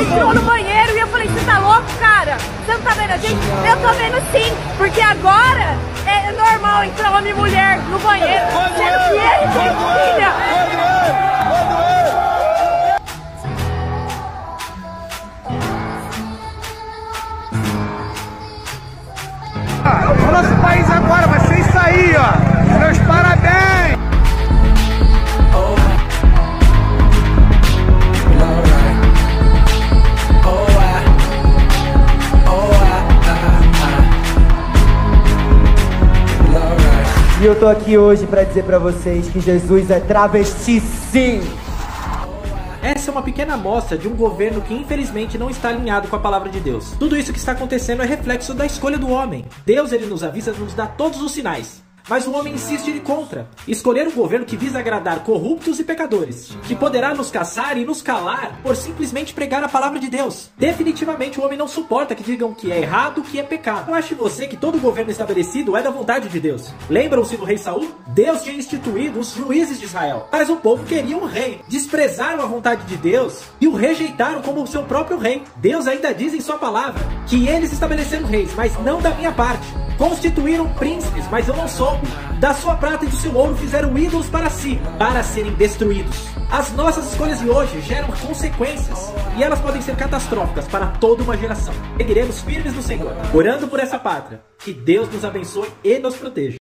entrou no banheiro e eu falei, você tá louco, cara? Você não tá vendo a gente? Eu tô vendo sim, porque agora é normal entrar homem e mulher no banheiro, sendo que ele tem filha. O nosso país agora vai ser isso aí, ó. E eu tô aqui hoje pra dizer pra vocês que Jesus é travesti sim! Essa é uma pequena amostra de um governo que infelizmente não está alinhado com a palavra de Deus. Tudo isso que está acontecendo é reflexo da escolha do homem. Deus ele nos avisa, nos dá todos os sinais. Mas o homem insiste ir contra. Escolher um governo que visa agradar corruptos e pecadores, que poderá nos caçar e nos calar por simplesmente pregar a palavra de Deus. Definitivamente o homem não suporta que digam que é errado, que é pecado. Ache você que todo governo estabelecido é da vontade de Deus. Lembram-se do rei Saul? Deus tinha instituído os juízes de Israel, mas o povo queria um rei. Desprezaram a vontade de Deus e o rejeitaram como seu próprio rei. Deus ainda diz em sua palavra que eles estabeleceram reis, mas não da minha parte. Constituíram príncipes, mas eu não soube. Da sua prata e do seu ouro fizeram ídolos para si, para serem destruídos. As nossas escolhas de hoje geram consequências e elas podem ser catastróficas para toda uma geração. Seguiremos firmes no Senhor, orando por essa pátria. Que Deus nos abençoe e nos proteja.